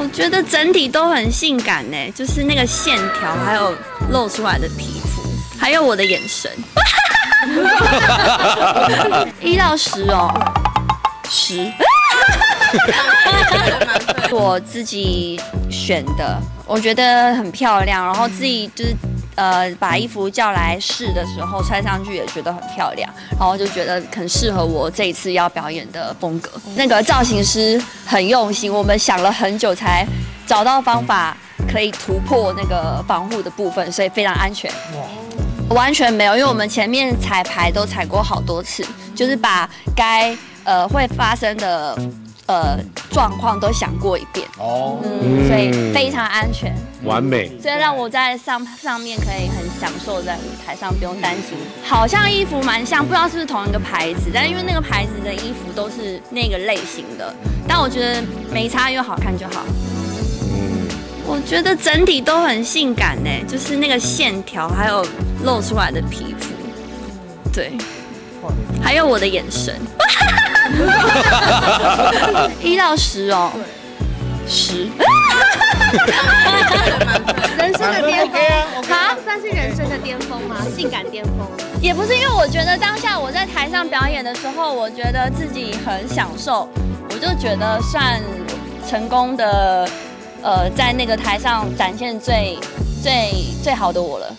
我觉得整体都很性感呢，就是那个线条，还有露出来的皮肤，还有我的眼神。一到十哦，十。我自己选的，我觉得很漂亮，然后自己就是呃把衣服叫来试的时候穿上去也觉得很漂亮，然后就觉得很适合我这一次要表演的风格。那个造型师很用心，我们想了很久才找到方法可以突破那个防护的部分，所以非常安全。哇，完全没有，因为我们前面彩排都踩过好多次，就是把该呃会发生的。呃，状况都想过一遍。哦，嗯，所以非常安全，完美，所以让我在上上面可以很享受在舞台上，不用担心。好像衣服蛮像，不知道是不是同一个牌子，但因为那个牌子的衣服都是那个类型的，但我觉得没差，因为好看就好。嗯，我觉得整体都很性感呢，就是那个线条，还有露出来的皮肤，对，还有我的眼神。一到十哦，十。人生的巅峰，好，算是人生的巅峰吗？性感巅峰？也不是，因为我觉得当下我在台上表演的时候，我觉得自己很享受，我就觉得算成功的，呃，在那个台上展现最最最好的我了。